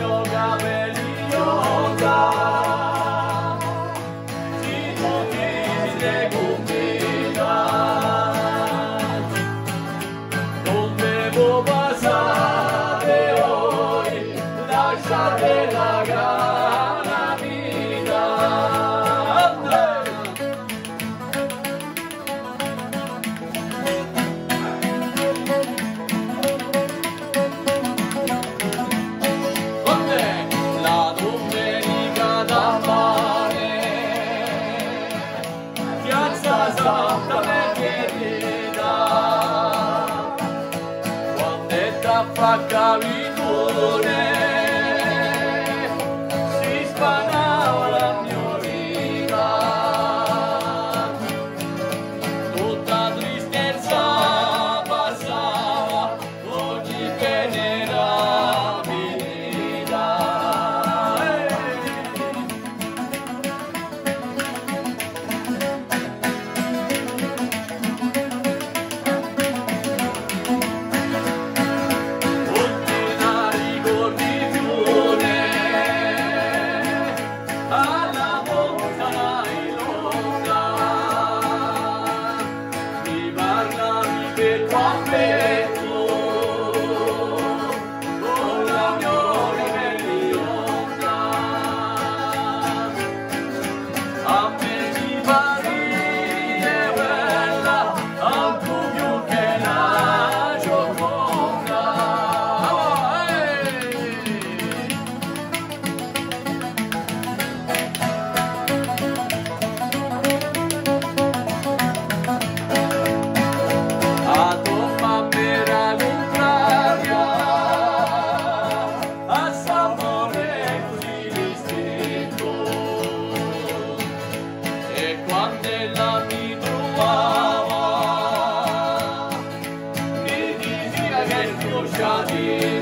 You got me. a fa capitone God is.